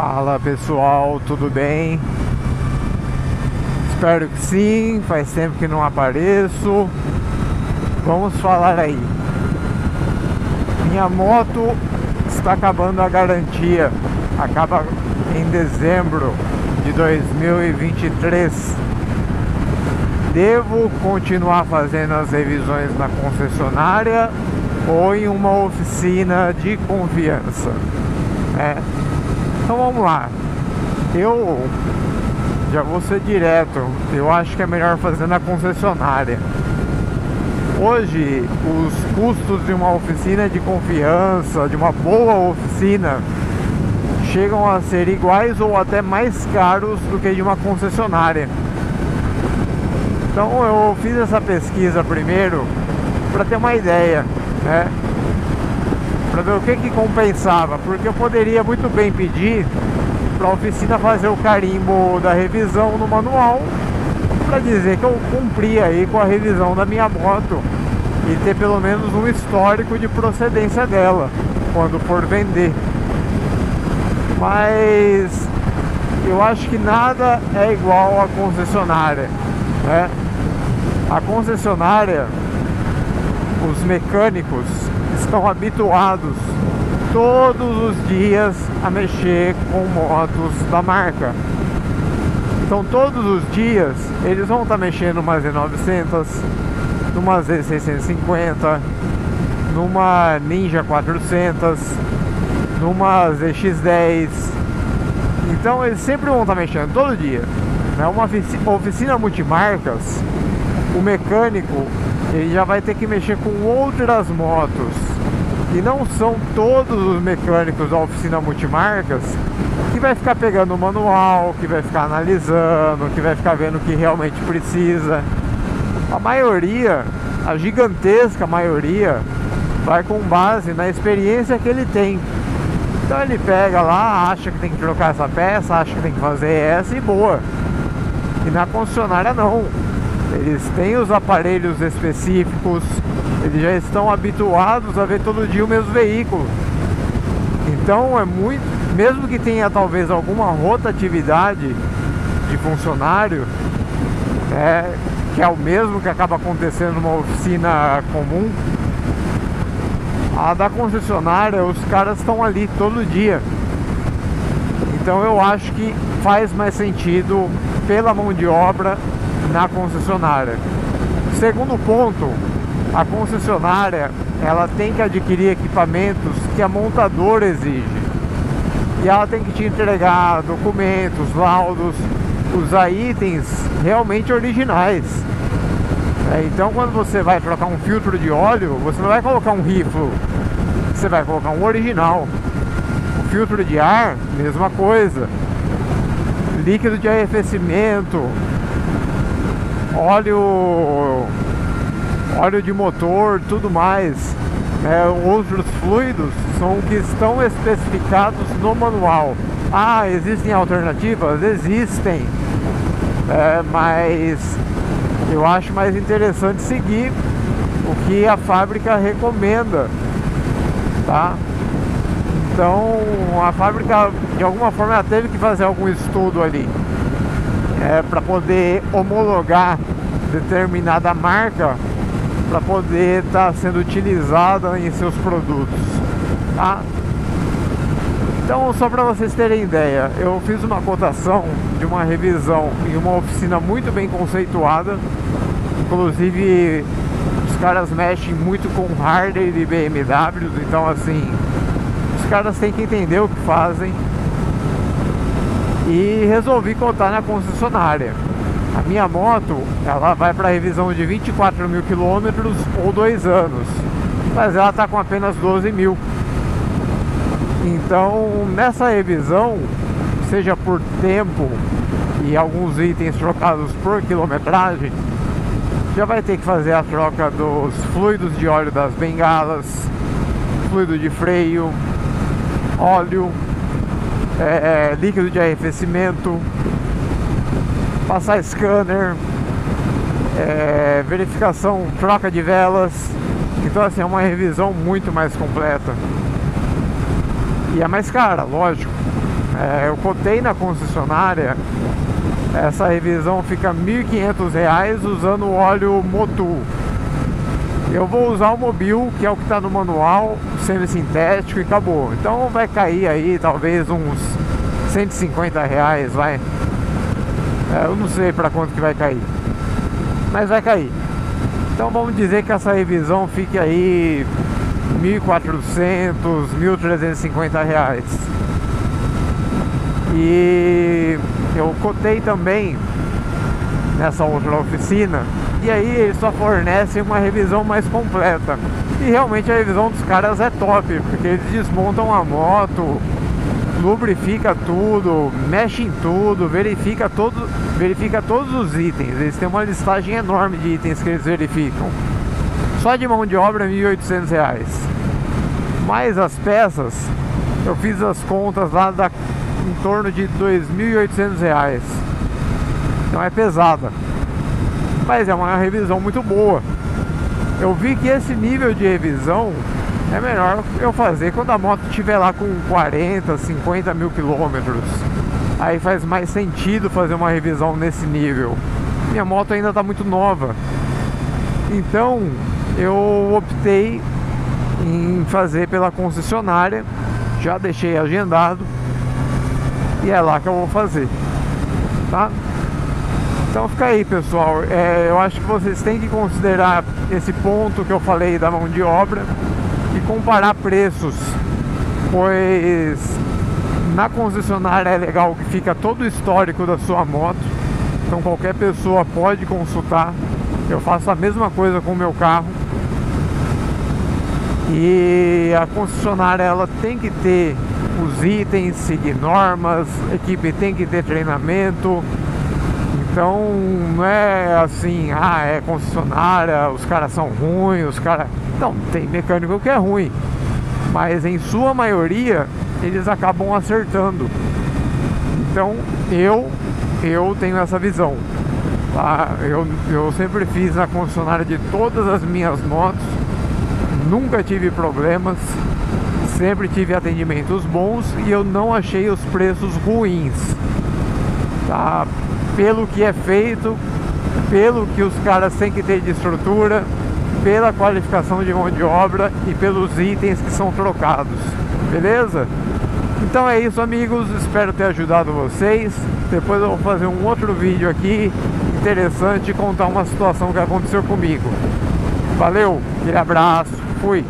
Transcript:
Fala pessoal, tudo bem? Espero que sim, faz tempo que não apareço. Vamos falar aí. Minha moto está acabando a garantia, acaba em dezembro de 2023. Devo continuar fazendo as revisões na concessionária ou em uma oficina de confiança? É. Então vamos lá. Eu já vou ser direto. Eu acho que é melhor fazer na concessionária. Hoje, os custos de uma oficina de confiança, de uma boa oficina, chegam a ser iguais ou até mais caros do que de uma concessionária. Então eu fiz essa pesquisa primeiro para ter uma ideia, né? Para ver o que que compensava, porque eu poderia muito bem pedir para a oficina fazer o carimbo da revisão no manual para dizer que eu cumpri aí com a revisão da minha moto e ter pelo menos um histórico de procedência dela quando for vender. Mas eu acho que nada é igual à concessionária, né? A concessionária, os mecânicos estão habituados todos os dias a mexer com motos da marca. Então todos os dias eles vão estar tá mexendo numa Z900, numa Z650, numa Ninja 400, numa ZX10. Então eles sempre vão estar tá mexendo todo dia. É uma oficina multimarcas, o mecânico ele já vai ter que mexer com outras motos e não são todos os mecânicos da oficina multimarcas que vai ficar pegando o manual, que vai ficar analisando, que vai ficar vendo o que realmente precisa. A maioria, a gigantesca maioria, vai com base na experiência que ele tem. Então ele pega lá, acha que tem que trocar essa peça, acha que tem que fazer essa e boa. E na concessionária não. Eles têm os aparelhos específicos, eles já estão habituados a ver todo dia o mesmo veículo. Então é muito, mesmo que tenha talvez alguma rotatividade de funcionário, é, que é o mesmo que acaba acontecendo numa oficina comum, a da concessionária, os caras estão ali todo dia. Então eu acho que faz mais sentido pela mão de obra na concessionária. Segundo ponto, a concessionária ela tem que adquirir equipamentos que a montadora exige. E ela tem que te entregar documentos, laudos, usar itens realmente originais. É, então quando você vai trocar um filtro de óleo, você não vai colocar um rifle, você vai colocar um original. O filtro de ar, mesma coisa. Líquido de arrefecimento, óleo óleo de motor, tudo mais, né, outros fluidos são que estão especificados no manual. Ah, existem alternativas? Existem, é, mas eu acho mais interessante seguir o que a fábrica recomenda, tá? Então a fábrica de alguma forma ela teve que fazer algum estudo ali é, para poder homologar determinada marca para poder estar tá sendo utilizada em seus produtos, tá? Então, só para vocês terem ideia, eu fiz uma cotação de uma revisão em uma oficina muito bem conceituada, inclusive os caras mexem muito com Harley e BMWs, então assim, os caras têm que entender o que fazem e resolvi contar na concessionária. A minha moto, ela vai para revisão de 24 mil quilômetros ou dois anos, mas ela está com apenas 12 mil. Então, nessa revisão, seja por tempo e alguns itens trocados por quilometragem, já vai ter que fazer a troca dos fluidos de óleo das bengalas, fluido de freio, óleo, é, é, líquido de arrefecimento, passar scanner, é, verificação, troca de velas. Então assim, é uma revisão muito mais completa. E é mais cara, lógico. É, eu cotei na concessionária, essa revisão fica R$ 1.500 usando o óleo Motul. Eu vou usar o Mobil, que é o que está no manual, semi-sintético e acabou. Então vai cair aí talvez uns 150 reais, vai. É, eu não sei para quanto que vai cair, mas vai cair. Então vamos dizer que essa revisão fique aí 1.400, 1.350 reais. E eu cotei também nessa outra oficina e aí eles só fornecem uma revisão mais completa. E realmente a revisão dos caras é top, porque eles desmontam a moto, lubrifica tudo, mexe em tudo, verifica, todo, verifica todos os itens. Eles têm uma listagem enorme de itens que eles verificam. Só de mão de obra R$ 1.800. Mais as peças, eu fiz as contas lá da, em torno de R$ 2.800. Então é pesada. Mas é uma revisão muito boa. Eu vi que esse nível de revisão é melhor eu fazer quando a moto estiver lá com 40, 50 mil quilômetros. Aí faz mais sentido fazer uma revisão nesse nível. Minha moto ainda está muito nova. Então eu optei em fazer pela concessionária. Já deixei agendado. E é lá que eu vou fazer. Tá? Então fica aí pessoal, é, eu acho que vocês têm que considerar esse ponto que eu falei da mão de obra comparar preços, pois na concessionária é legal que fica todo o histórico da sua moto, então qualquer pessoa pode consultar. Eu faço a mesma coisa com o meu carro. E a concessionária ela tem que ter os itens, seguir normas, a equipe tem que ter treinamento. Então não é assim, ah, é concessionária, os caras são ruins, os caras não, tem mecânico que é ruim, mas em sua maioria eles acabam acertando. Então eu eu tenho essa visão. Tá? Eu, eu sempre fiz na concessionária de todas as minhas motos, nunca tive problemas, sempre tive atendimentos bons e eu não achei os preços ruins. Tá? Pelo que é feito, pelo que os caras têm que ter de estrutura, pela qualificação de mão de obra e pelos itens que são trocados. Beleza? Então é isso amigos, espero ter ajudado vocês. Depois eu vou fazer um outro vídeo aqui interessante e contar uma situação que aconteceu comigo. Valeu, aquele abraço, fui!